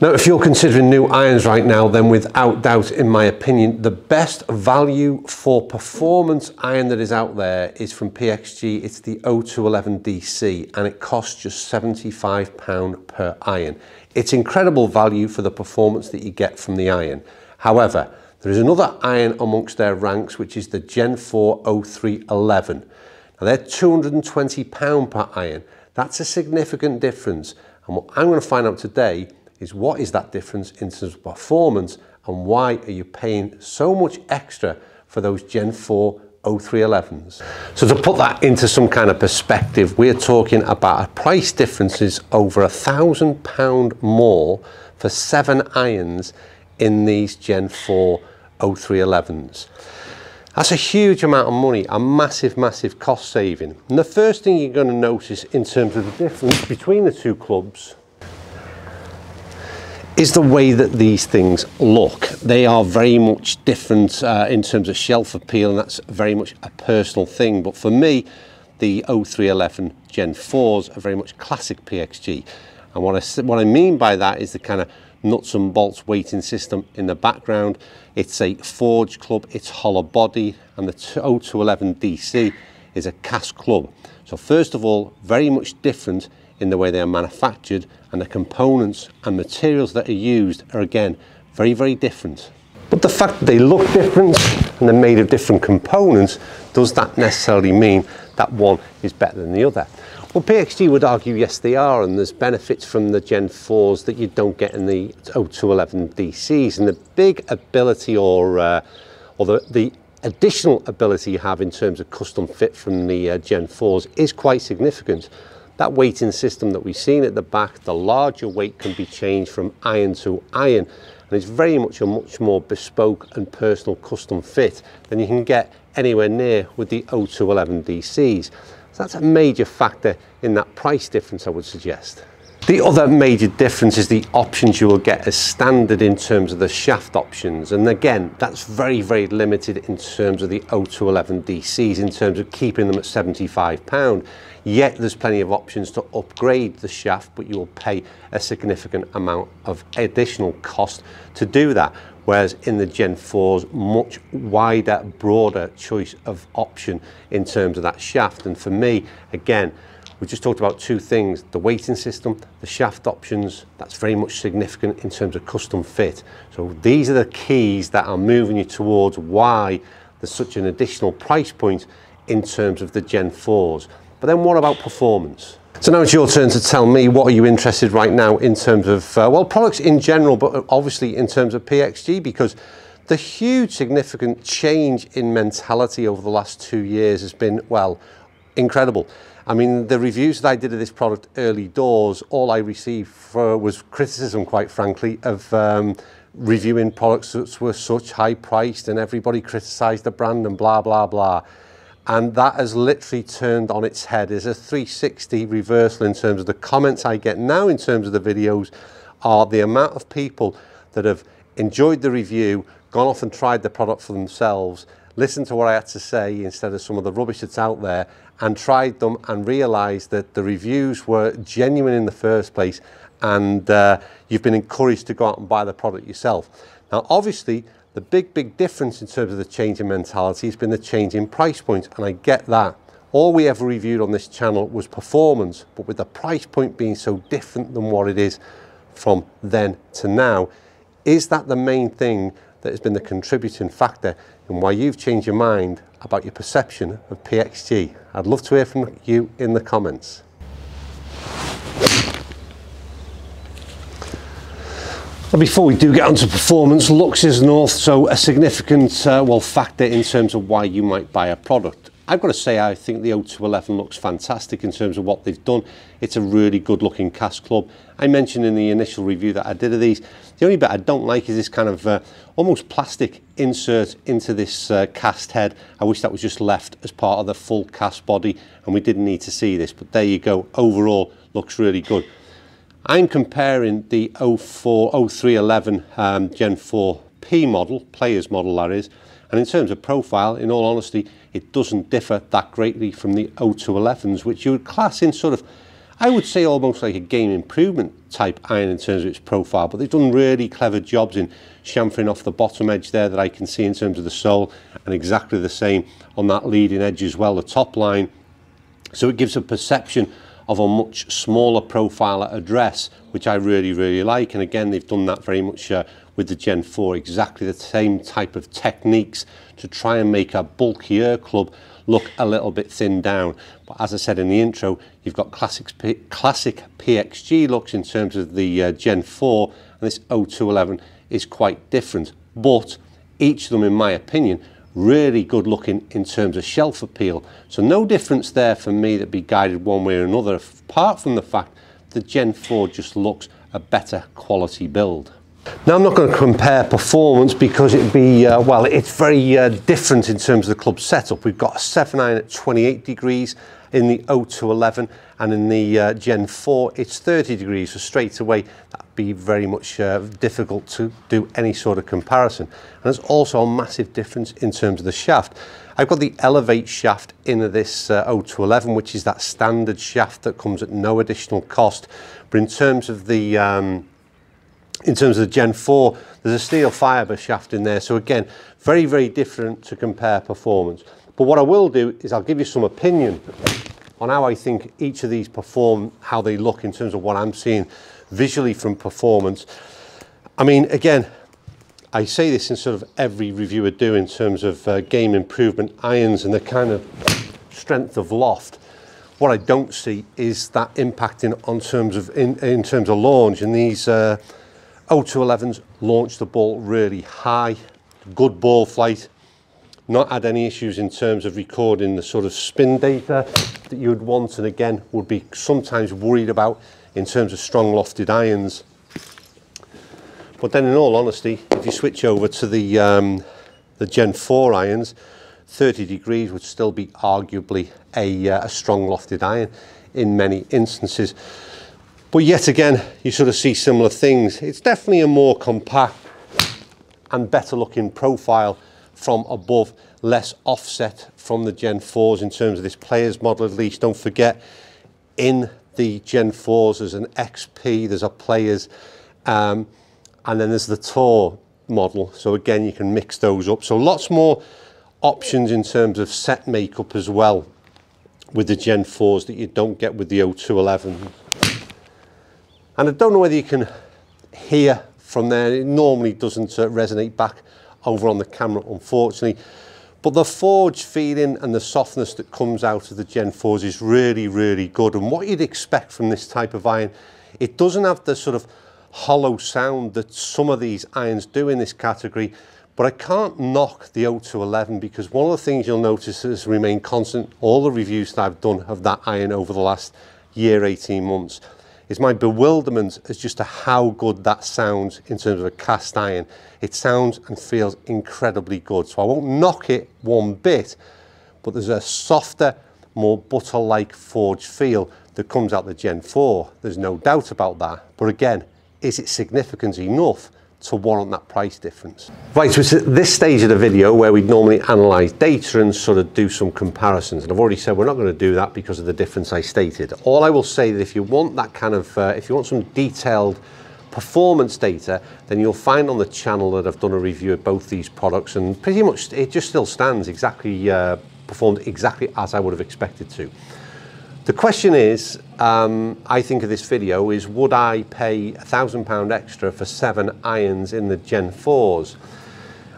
Now, if you're considering new irons right now, then without doubt, in my opinion, the best value for performance iron that is out there is from PXG. It's the 0211DC and it costs just £75 per iron. It's incredible value for the performance that you get from the iron. However, there is another iron amongst their ranks, which is the Gen 4 0311. Now, they're £220 per iron. That's a significant difference. And what I'm going to find out today is what is that difference in terms of performance and why are you paying so much extra for those Gen 4 0311s. So to put that into some kind of perspective, we're talking about a price differences over a thousand pound more for seven irons in these Gen 4 0311s. That's a huge amount of money, a massive, massive cost saving. And the first thing you're going to notice in terms of the difference between the two clubs is the way that these things look. They are very much different uh, in terms of shelf appeal and that's very much a personal thing. But for me, the 0311 Gen 4s are very much classic PXG. And what I, what I mean by that is the kind of nuts and bolts weighting system in the background. It's a forge club, it's hollow body, and the 0211 DC is a cast club. So first of all, very much different in the way they are manufactured and the components and materials that are used are again very, very different. But the fact that they look different and they're made of different components, does that necessarily mean that one is better than the other? Well, PXG would argue yes they are and there's benefits from the Gen 4s that you don't get in the 0211 DCs and the big ability or, uh, or the, the additional ability you have in terms of custom fit from the uh, Gen 4s is quite significant. That weighting system that we've seen at the back, the larger weight can be changed from iron to iron and it's very much a much more bespoke and personal custom fit than you can get anywhere near with the 0211 DCs. So that's a major factor in that price difference I would suggest. The other major difference is the options you will get as standard in terms of the shaft options. And again, that's very, very limited in terms of the 0211 DCs, in terms of keeping them at 75 pound. Yet there's plenty of options to upgrade the shaft, but you will pay a significant amount of additional cost to do that. Whereas in the Gen 4's much wider, broader choice of option in terms of that shaft. And for me, again, we just talked about two things, the weighting system, the shaft options, that's very much significant in terms of custom fit. So these are the keys that are moving you towards why there's such an additional price point in terms of the Gen 4s. But then what about performance? So now it's your turn to tell me what are you interested right now in terms of, uh, well, products in general, but obviously in terms of PXG, because the huge significant change in mentality over the last two years has been, well, incredible. I mean, the reviews that I did of this product early doors, all I received for was criticism, quite frankly, of um, reviewing products that were such high priced and everybody criticised the brand and blah, blah, blah. And that has literally turned on its head. There's a 360 reversal in terms of the comments I get now in terms of the videos are the amount of people that have enjoyed the review, gone off and tried the product for themselves, listened to what I had to say instead of some of the rubbish that's out there and tried them and realized that the reviews were genuine in the first place and uh, you've been encouraged to go out and buy the product yourself. Now, obviously, the big, big difference in terms of the change in mentality has been the change in price point, and I get that. All we ever reviewed on this channel was performance, but with the price point being so different than what it is from then to now, is that the main thing that has been the contributing factor in why you've changed your mind about your perception of PXG. I'd love to hear from you in the comments. Before we do get onto performance, looks is north, so a significant uh, well factor in terms of why you might buy a product. I've got to say I think the 0211 looks fantastic in terms of what they've done. It's a really good looking cast club. I mentioned in the initial review that I did of these, the only bit I don't like is this kind of uh, almost plastic insert into this uh, cast head. I wish that was just left as part of the full cast body and we didn't need to see this, but there you go. Overall, looks really good. I'm comparing the 04, 0311 um, Gen 4P model, players model that is, and in terms of profile, in all honesty, it doesn't differ that greatly from the 0211s, which you would class in sort of I would say almost like a game improvement type iron in terms of its profile, but they've done really clever jobs in chamfering off the bottom edge there that I can see in terms of the sole and exactly the same on that leading edge as well, the top line. So it gives a perception of a much smaller profile at address, which I really, really like. And again, they've done that very much uh, with the Gen 4, exactly the same type of techniques to try and make a bulkier club look a little bit thinned down. But as I said in the intro, you've got classic, classic PXG looks in terms of the uh, Gen 4, and this 0211 is quite different. But each of them, in my opinion, really good looking in terms of shelf appeal. So no difference there for me that be guided one way or another, apart from the fact that Gen 4 just looks a better quality build. Now I'm not going to compare performance because it'd be, uh, well, it's very uh, different in terms of the club setup. We've got a 7 iron at 28 degrees in the 0211, and in the uh, Gen 4 it's 30 degrees, so straight away that'd be very much uh, difficult to do any sort of comparison. And there's also a massive difference in terms of the shaft. I've got the Elevate shaft in this uh, 0211, which is that standard shaft that comes at no additional cost. But in terms of the um, in terms of the Gen 4, there's a steel fibre shaft in there. So again, very, very different to compare performance. But what I will do is I'll give you some opinion on how I think each of these perform, how they look in terms of what I'm seeing visually from performance. I mean, again, I say this in sort of every review I do in terms of uh, game improvement irons and the kind of strength of loft. What I don't see is that impacting on terms of in, in terms of launch and these uh, 0211s launched the ball really high, good ball flight, not had any issues in terms of recording the sort of spin data that you would want and again would be sometimes worried about in terms of strong lofted irons. But then in all honesty, if you switch over to the, um, the Gen 4 irons, 30 degrees would still be arguably a, uh, a strong lofted iron in many instances. But yet again, you sort of see similar things. It's definitely a more compact and better looking profile from above, less offset from the Gen 4s in terms of this player's model at least. Don't forget, in the Gen 4s there's an XP, there's a player's, um, and then there's the Tour model. So again, you can mix those up. So lots more options in terms of set makeup as well with the Gen 4s that you don't get with the 0211. And I don't know whether you can hear from there. It normally doesn't uh, resonate back over on the camera, unfortunately. But the forged feeling and the softness that comes out of the Gen 4s is really, really good. And what you'd expect from this type of iron, it doesn't have the sort of hollow sound that some of these irons do in this category. But I can't knock the 0211 because one of the things you'll notice has remained constant. All the reviews that I've done of that iron over the last year, 18 months is my bewilderment as just to how good that sounds in terms of a cast iron. It sounds and feels incredibly good. So I won't knock it one bit, but there's a softer, more butter-like forged feel that comes out the Gen 4. There's no doubt about that. But again, is it significant enough to warrant that price difference. Right, so it's at this stage of the video where we'd normally analyse data and sort of do some comparisons. And I've already said we're not going to do that because of the difference I stated. All I will say that if you want that kind of, uh, if you want some detailed performance data, then you'll find on the channel that I've done a review of both these products and pretty much it just still stands exactly, uh, performed exactly as I would have expected to. The question is, um, I think of this video, is would I pay a thousand pound extra for seven irons in the Gen 4s?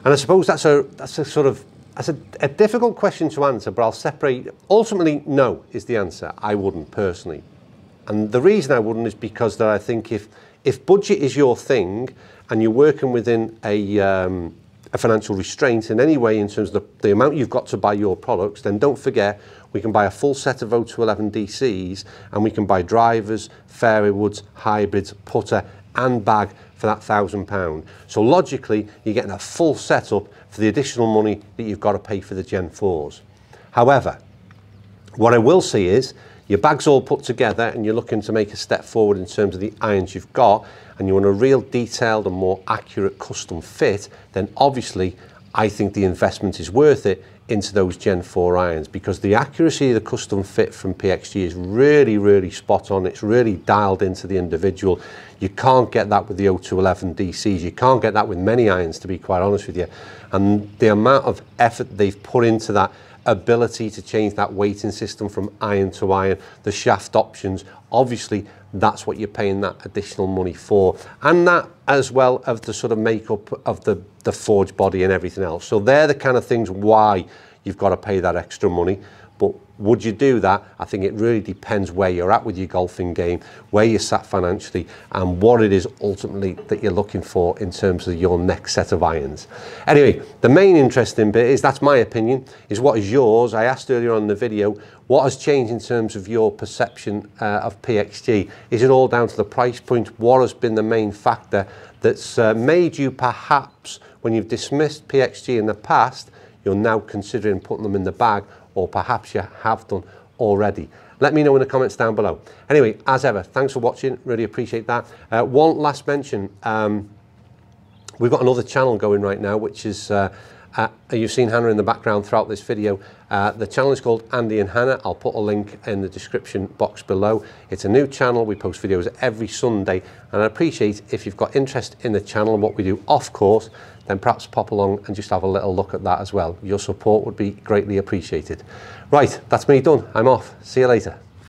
And I suppose that's a, that's a sort of, that's a, a difficult question to answer, but I'll separate, ultimately, no is the answer. I wouldn't personally. And the reason I wouldn't is because that I think if, if budget is your thing and you're working within a, um, a financial restraint in any way in terms of the, the amount you've got to buy your products, then don't forget we can buy a full set of 0211 DCs and we can buy drivers, fairway woods, hybrids, putter and bag for that thousand pound. So logically, you're getting a full setup for the additional money that you've got to pay for the Gen 4s. However, what I will see is your bag's all put together and you're looking to make a step forward in terms of the irons you've got and you want a real detailed and more accurate custom fit, then obviously I think the investment is worth it into those Gen 4 irons because the accuracy of the custom fit from PXG is really, really spot on. It's really dialed into the individual. You can't get that with the 0211 DCs. You can't get that with many irons, to be quite honest with you. And the amount of effort they've put into that ability to change that weighting system from iron to iron, the shaft options, obviously that's what you're paying that additional money for. And that as well of the sort of makeup of the, the forge body and everything else. So they're the kind of things why you've got to pay that extra money. But would you do that? I think it really depends where you're at with your golfing game, where you're sat financially, and what it is ultimately that you're looking for in terms of your next set of irons. Anyway, the main interesting bit is that's my opinion, is what is yours. I asked earlier on in the video, what has changed in terms of your perception uh, of PXG? Is it all down to the price point? What has been the main factor that's uh, made you perhaps, when you've dismissed PXG in the past, you're now considering putting them in the bag or perhaps you have done already. Let me know in the comments down below. Anyway, as ever, thanks for watching. Really appreciate that. Uh, one last mention. Um, we've got another channel going right now, which is, uh, uh, you've seen Hannah in the background throughout this video. Uh, the channel is called Andy and Hannah. I'll put a link in the description box below. It's a new channel. We post videos every Sunday. And I appreciate if you've got interest in the channel and what we do off course, then perhaps pop along and just have a little look at that as well. Your support would be greatly appreciated. Right, that's me done. I'm off. See you later.